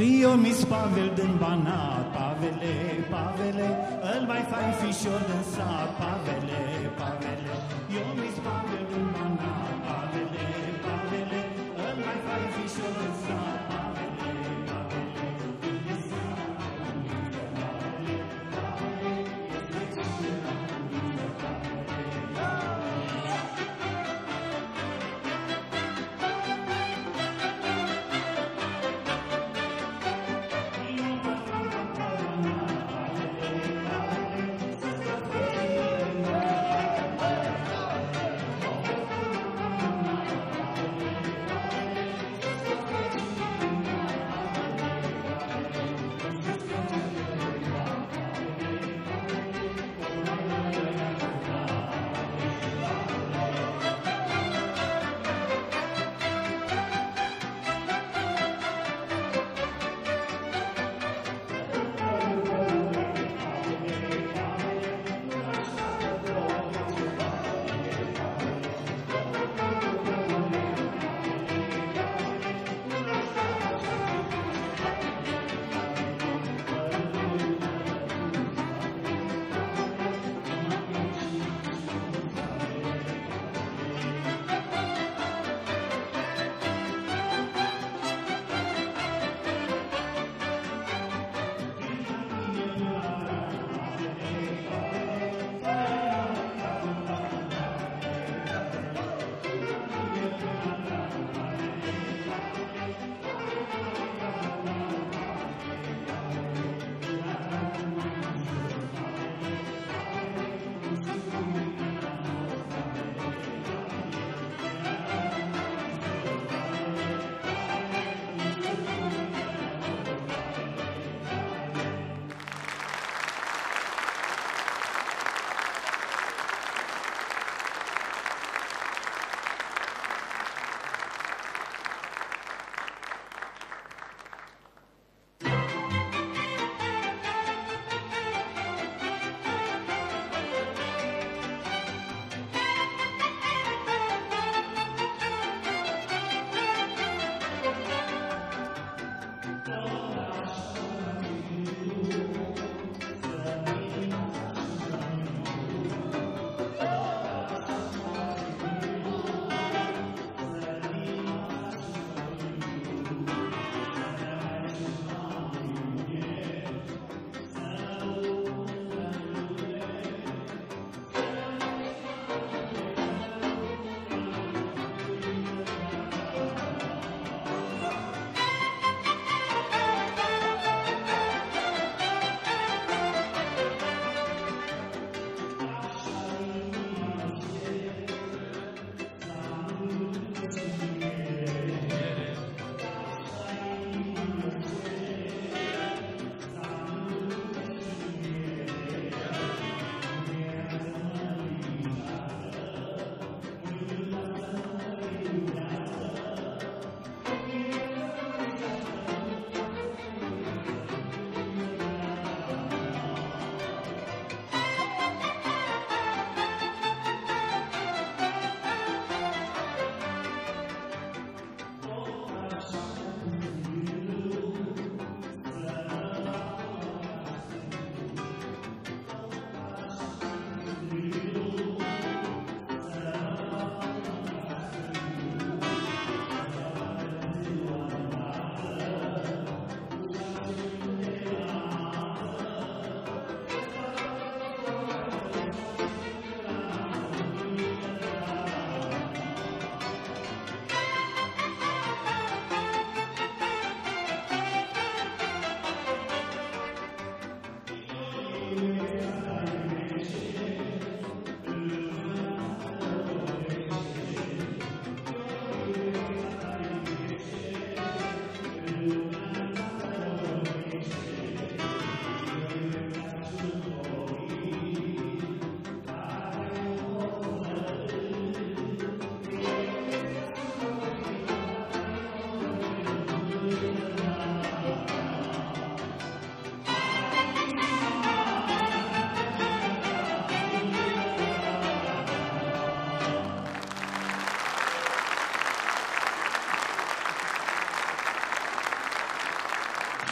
Eu mi Pavel din Banat, Pavele, Pavele, îl mai fac fișor din sat, Pavele, Pavele. Eu mi Pavel din Banat, Pavele, Pavele, îl mai fac fișor din sat,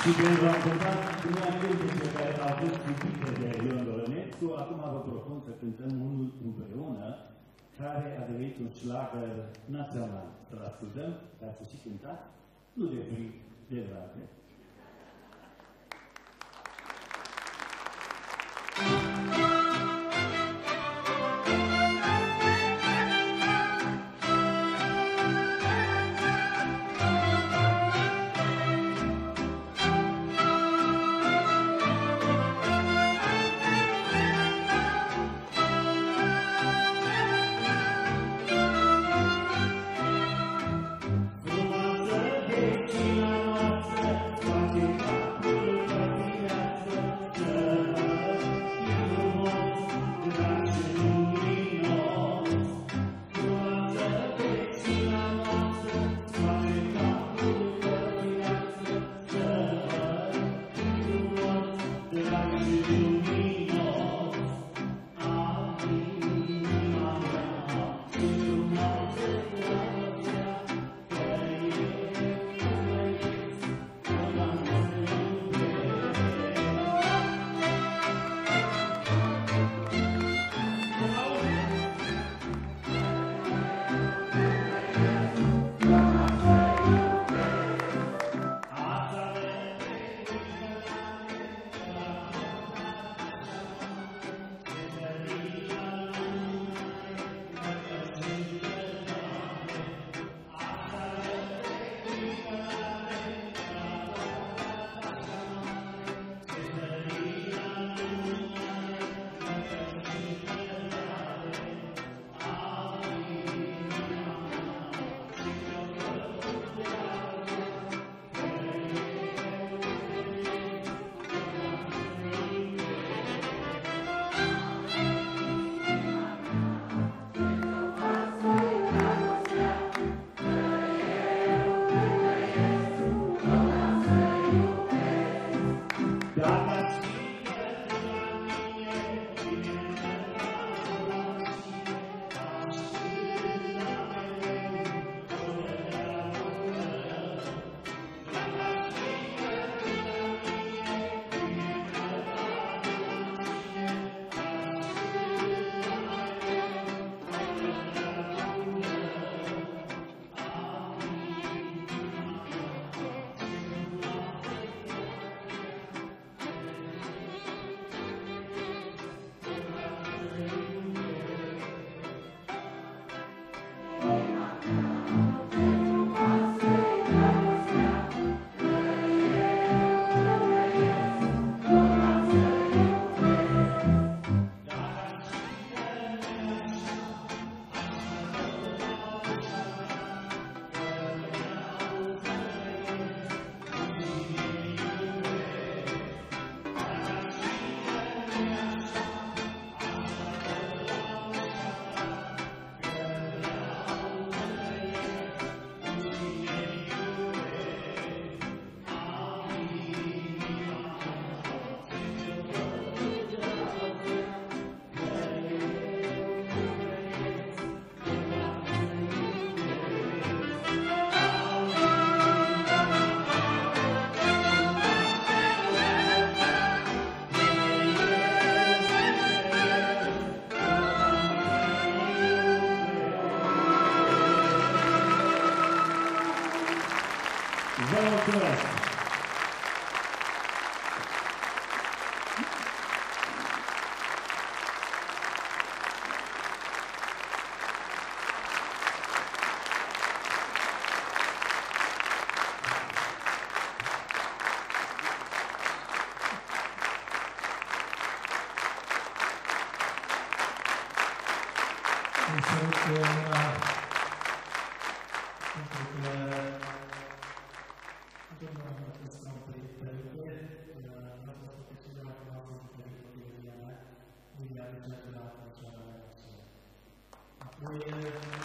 Și pentru a cânta numai cântece care au fost scrisite de Ion Dolănescu, acum vă propun să cântăm unul împreună, care a devenit un șlagăr național. Să-l ascultăm, dar să și cântați, nu de fric, de dragă. Yeah.